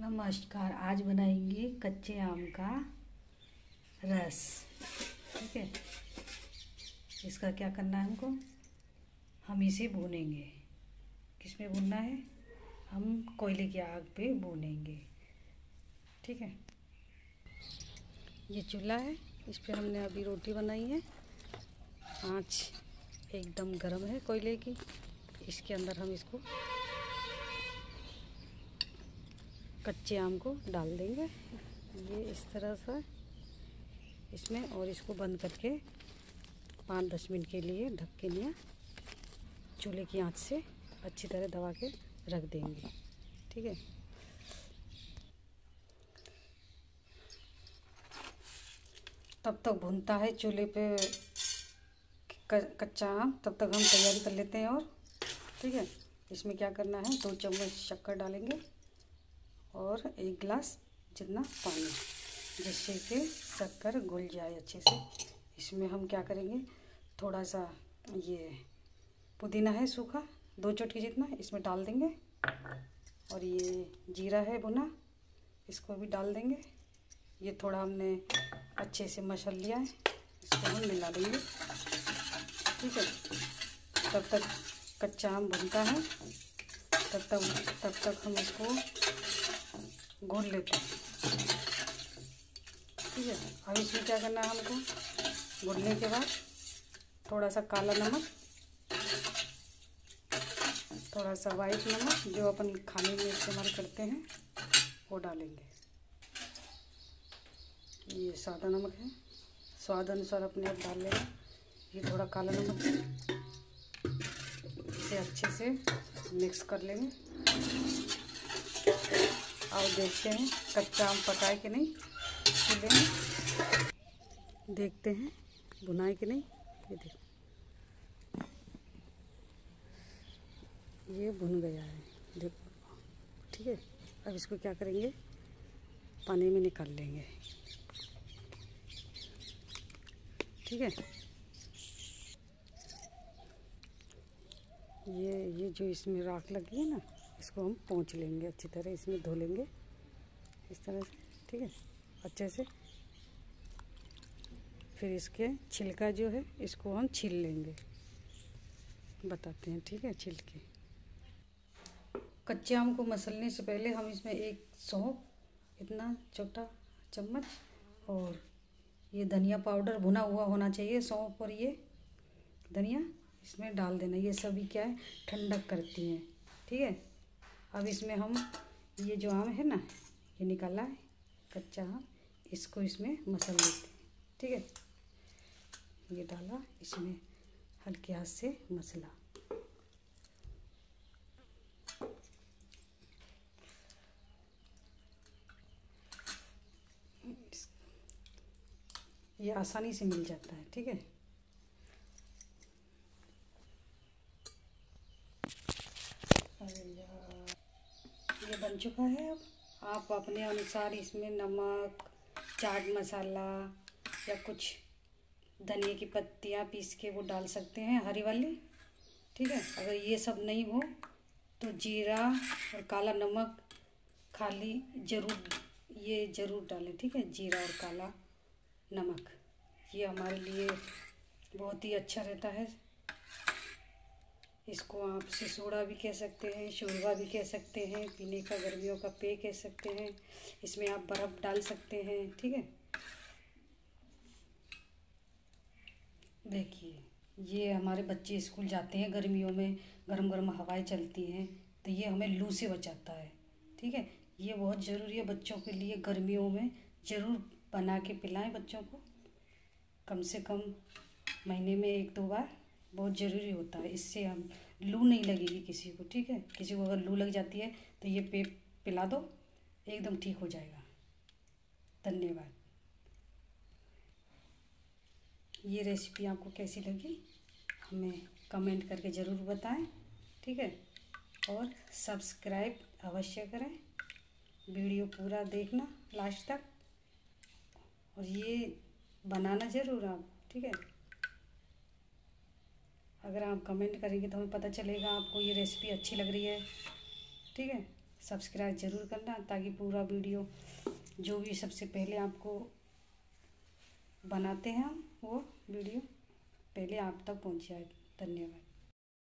नमस्कार, आज बनाएँगे कच्चे आम का रस। ठीक है? इसका क्या करना है हमको? हम इसे भूनेंगे। किसमें भूनना है? हम कोयले की आग पे भूनेंगे। ठीक है? ये चूल्हा है। इस पर हमने अभी रोटी बनाई है। आँच एकदम गर्म है कोयले की। इसके अंदर हम इसको कच्चे आम को डाल देंगे। ये इस तरह से इसमें और इसको बंद करके पाँच दस मिनट के लिए ढक के लिए चूल्हे की आँच से अच्छी तरह दबा के रख देंगे। ठीक है? तब तक भूनता है चूल्हे पे कच्चा आम। तब तक हम तैयारी कर लेते हैं और। ठीक है? इसमें क्या करना है? दो चम्मच शक्कर डालेंगे। और एक गिलास जितना पानी, जिससे कि शक्कर घुल जाए अच्छे से। इसमें हम क्या करेंगे? थोड़ा सा ये पुदीना है सूखा, दो चुटकी जितना, इसमें डाल देंगे। और ये जीरा है भुना, इसको भी डाल देंगे। ये थोड़ा हमने अच्छे से मसल लिया है, इसको हम मिला देंगे। ठीक है? तब तक कच्चा आम भुनता है। तब तक तब तक हम इसको घोल लेते हैं। ठीक है? अब इसमें क्या करना है हमको? घुलने के बाद थोड़ा सा काला नमक थोड़ा सा वाइट नमक जो अपन खाने में इस्तेमाल करते हैं, वो डालेंगे। ये सादा नमक है। स्वाद अनुसार अपने आप डाल लेंगे ये थोड़ा काला नमक है। इसे अच्छे से मिक्स कर लेंगे। और देखते हैं कच्चा आम पकाए कि नहीं चूल्हे देखते हैं बुनाए कि नहीं, ये देख। ये भुन गया है, देखो। ठीक है, अब इसको क्या करेंगे, पानी में निकाल लेंगे। ठीक है। ये ये जो इसमें राख लगी है ना इसको हम पहुँच लेंगे अच्छी तरह, इसमें धो लेंगे। इस तरह से, ठीक है? अच्छे से। फिर इसके छिलका जो है, इसको हम छील लेंगे। बताते हैं, ठीक है? छिलके। कच्चे आम को मसलने से पहले हम इसमें एक सौंफ इतना छोटा चम्मच, और ये धनिया पाउडर भुना हुआ होना चाहिए सौंफ और ये धनिया। इसमें डाल देना। ये सभी क्या है? ठंडक करती हैं, ठीक है? अब इसमें हम ये जो आम है ना, ये निकाला है, कच्चा आम, इसको इसमें मसल लेते हैं, ठीक है? ये डाला, इसमें हल्के हाथ से मसला। ये आसानी से मिल जाता है, ठीक है ये बन चुका है अब। आप अपने अनुसार इसमें नमक, चाट मसाला या कुछ धनिया की पत्तियाँ पीस के वो डाल सकते हैं, हरी वाली। ठीक है? अगर ये सब नहीं हो तो जीरा और काला नमक खाली ज़रूर, ये ज़रूर डालें, ठीक है? जीरा और काला नमक। ये हमारे लिए बहुत ही अच्छा रहता है। इसको आप सिसोड़ा भी कह सकते हैं शोरबा भी कह सकते हैं, पीने का, गर्मियों का पेय कह सकते हैं। इसमें आप बर्फ़ डाल सकते हैं, ठीक है? देखिए, ये हमारे बच्चे स्कूल जाते हैं गर्मियों में गर्म गर्म हवाएँ चलती हैं तो ये हमें लू से बचाता है, ठीक है? ये बहुत ज़रूरी है बच्चों के लिए, गर्मियों में ज़रूर बना के पिलाएँ बच्चों को। कम से कम महीने में एक दो बार। बहुत ज़रूरी होता है। इससे हम लू नहीं लगेगी किसी को, ठीक है? किसी को अगर लू लग जाती है तो ये पे पिला दो, एकदम ठीक हो जाएगा। धन्यवाद। ये रेसिपी आपको कैसी लगी, हमें कमेंट करके ज़रूर बताएँ, ठीक है? और सब्सक्राइब अवश्य करें, वीडियो पूरा देखना लास्ट तक। और ये बनाना ज़रूर आप, ठीक है? अगर आप कमेंट करेंगे तो हमें पता चलेगा आपको ये रेसिपी अच्छी लग रही है। ठीक है? सब्सक्राइब ज़रूर करना ताकि पूरा वीडियो जो भी सबसे पहले आपको बनाते हैं हम, वो वीडियो पहले आप तक पहुँच जाएगी धन्यवाद।